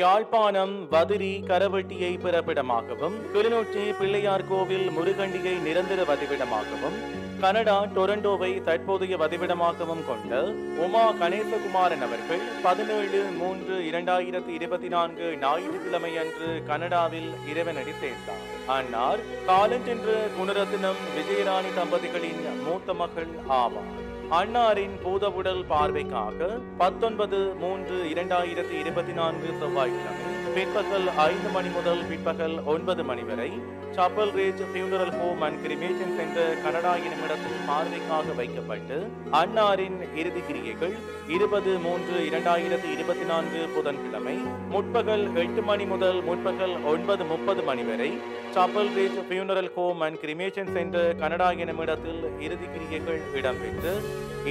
யாழ்ப்பாணம் வதிரி கரவெட்டியை பிறப்பிடமாகவும் கிளிநொச்சி பிள்ளையார் கோவில் முருகண்டியை நிரந்தர வதிவிடமாகவும் கனடா டொரண்டோவை தற்போதைய வதிவிடமாகவும் கொண்ட உமா கணேசகுமாரன் அவர்கள் பதினேழு மூன்று இரண்டாயிரத்தி இருபத்தி நான்கு ஞாயிற்றுக்கிழமை அன்று கனடாவில் இறைவனடி சேர்ந்தார். அன்னார் காலஞ்சென்று குணரத்னம் விஜயராணி தம்பதிகளின் மூத்த மகள் ஆவார். அன்னாரின் பூதவுடல் பார்வைக்காக பத்தொன்பது மூன்று இரண்டாயிரத்தி இருபத்தி நான்கு செவ்வாய்க்கிழமை பிற்பகல் ஐந்து மணி முதல் பிற்பகல் ஒன்பது மணி வரை chapel ridge funeral home and cremation centre Canada எனும் பார்வைக்காக வைக்கப்பட்டு அன்னாரின் இறுதி கிரியைகள் இருபது மூன்று இரண்டாயிரத்தி இருபத்தி நான்கு புதன்கிழமை முற்பகல் எட்டு மணி முதல் முற்பகல் ஒன்பது முப்பது மணி வரை chapel ridge funeral home and cremation centre Canada எனும் இறுதி கிரியைகள் இடம்பெற்று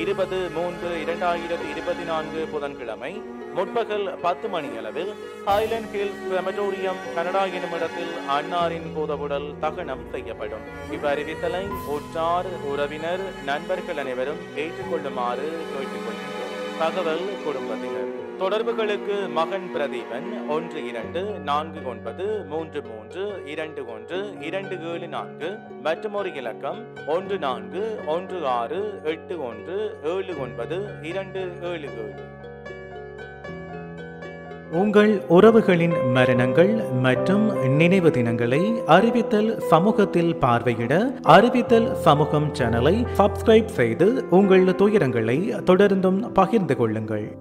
இருபது மூன்று இரண்டாயிரத்தி இருபத்தி நான்கு புதன்கிழமை முற்பகல் பத்து மணி அளவில் ஹைலண்ட் ஹில்ஸ் கிரமட்டோரியம் கனடா எனும் இடத்தில் அன்னாரின் பூதவுடல் தகனம் செய்யப்படும். இவ்வறிவித்தலை உற்றார் உறவினர் நண்பர்கள் அனைவரும் ஏற்றுக்கொள்ளுமாறு கேட்டுக்கொள்கின்றோம். தகவல் குடும்பத்தினர். தொடர்புகளுக்கு மகன் பிரதீபன் ஒன்று இரண்டு நான்கு ஒன்பது மூன்று மூன்று இரண்டு ஒன்று இரண்டு ஏழு நான்கு மற்றும் ஒரு இலக்கம் ஒன்று நான்கு ஒன்று ஆறு எட்டு ஒன்று ஏழு ஒன்பது இரண்டு ஏழு ஏழு. உங்கள் உறவுகளின் மரணங்கள் மற்றும் நினைவு தினங்களை அறிவித்தல் சமூகத்தில் பார்வையிட அறிவித்தல் சமூகம் சேனலை சப்ஸ்கிரைப் செய்து உங்கள் துயரங்களை தொடர்ந்தும் பகிர்ந்து கொள்ளுங்கள்.